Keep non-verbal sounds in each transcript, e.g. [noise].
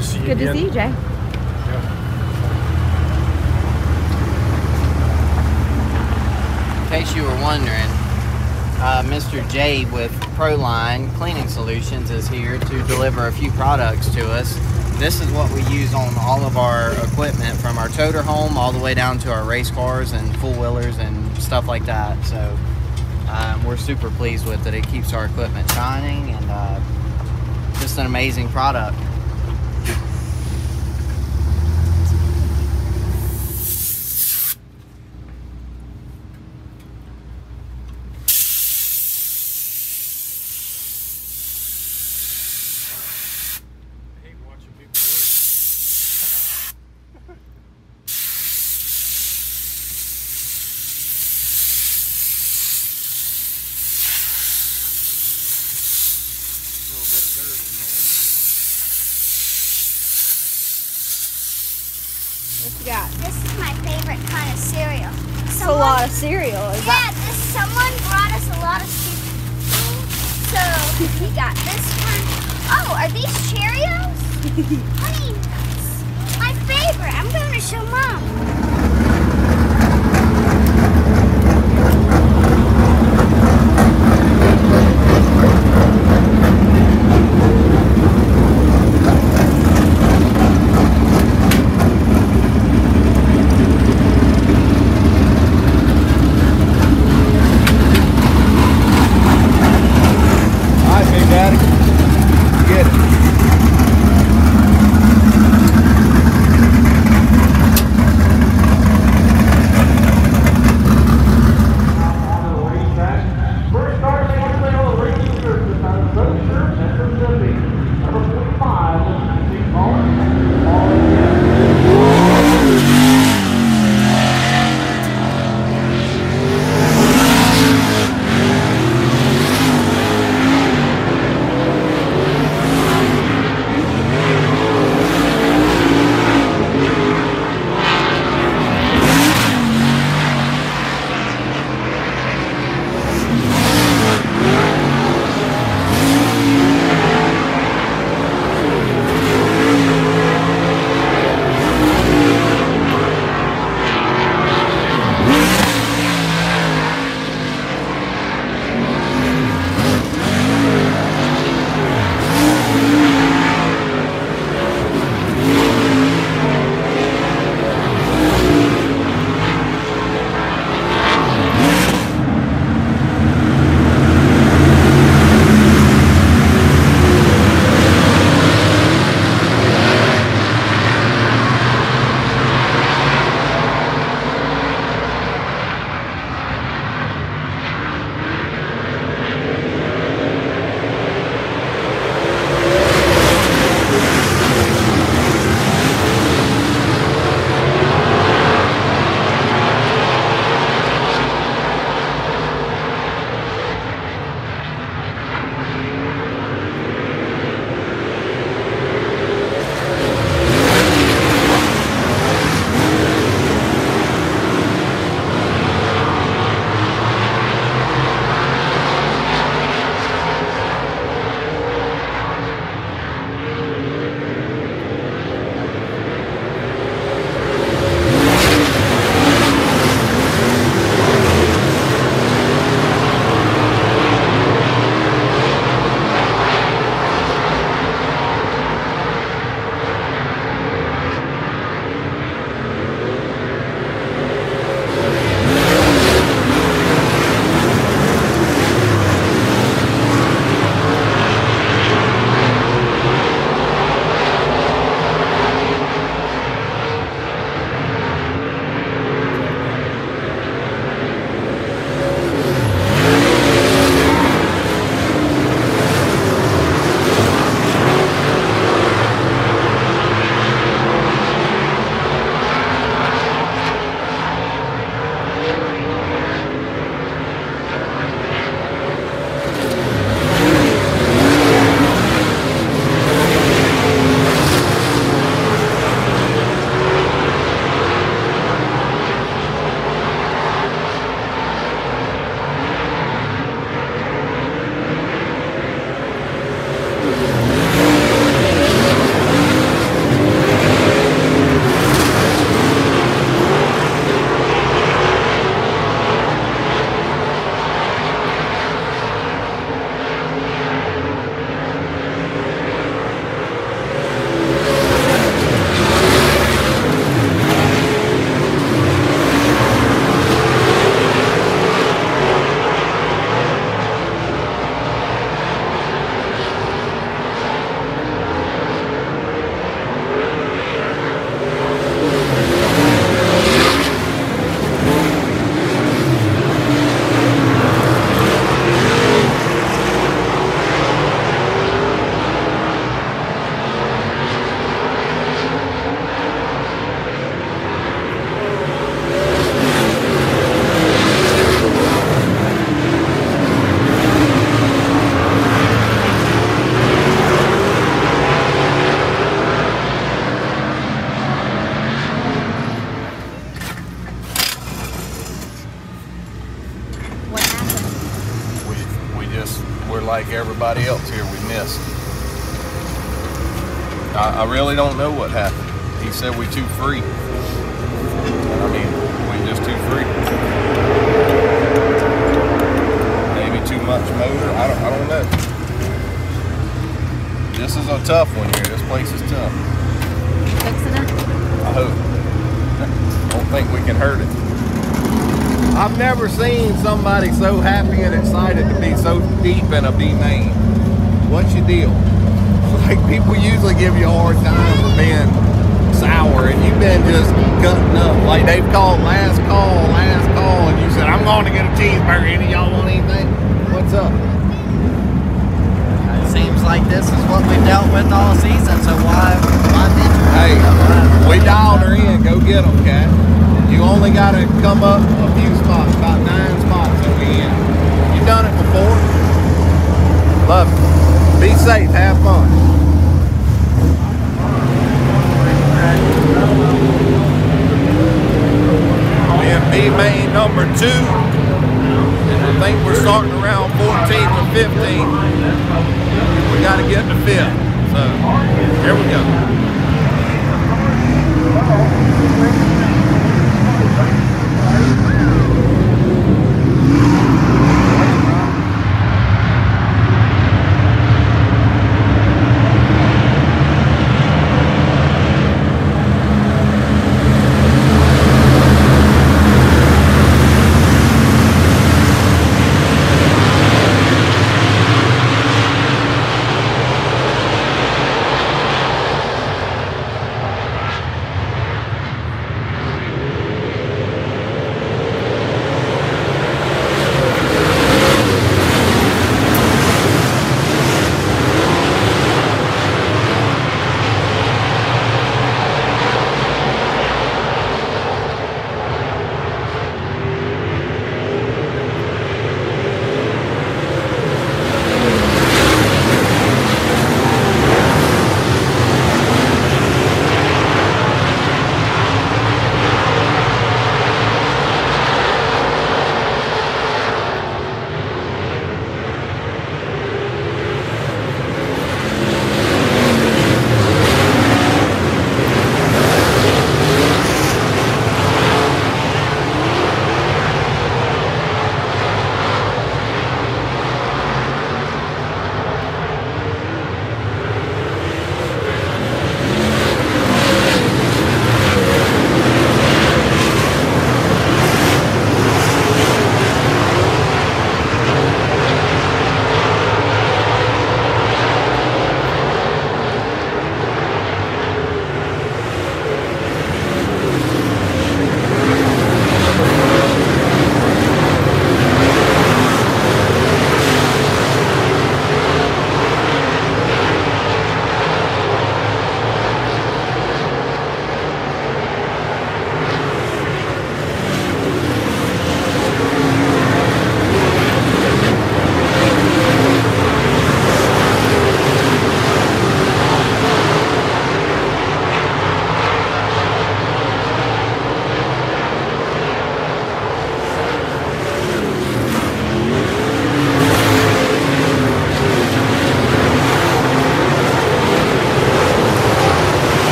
to see you Good to see you, Jay. In case you were wondering, uh, Mr. J with Proline Cleaning Solutions is here to deliver a few products to us. This is what we use on all of our equipment from our toter home all the way down to our race cars and full wheelers and stuff like that. So um, we're super pleased with it. It keeps our equipment shining and uh, just an amazing product. I hate watching people work. A little bit of dirt in there. What you got? This is my favorite kind of cereal. It's a lot of cereal. Is Yeah, that this someone brought us a lot of cereal. So we got this one. Oh, are these Cheerios? [laughs] Honey nuts. My favorite. I'm going to show mom. Really don't know what happened. He said we too free. And I mean, we just too free. Maybe too much motor. I don't, I don't know. This is a tough one here. This place is tough. Fixing it? I hope. Don't think we can hurt it. I've never seen somebody so happy and excited to be so deep in a B main. What's your deal? People usually give you a hard time for being sour and you've been just cutting up. Like they've called last call, last call, and you said, I'm going to get a cheeseburger. Any of y'all want anything? What's up? It seems like this is what we've dealt with all season, so why, why did you? Hey, we dialed her in. Go get them, cat. You only got to come up a few spots, about nine spots on the end. You done it before. Love it. Be safe. Have fun. B main number two. And I think we're starting around 14th or 15th. We got to get to fifth. So, here we go.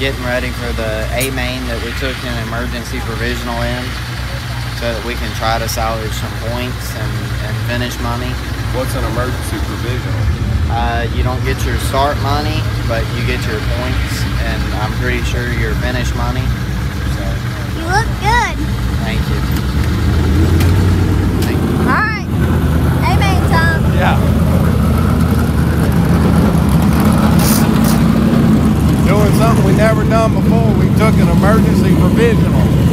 getting ready for the A main that we took an emergency provisional in so that we can try to salvage some points and, and finish money. What's an emergency provisional? Uh, you don't get your start money, but you get your points, and I'm pretty sure your finish money. So. You look good. Thank you. Thank you. All right. Tom. Yeah. doing something we never done before. We took an emergency provisional.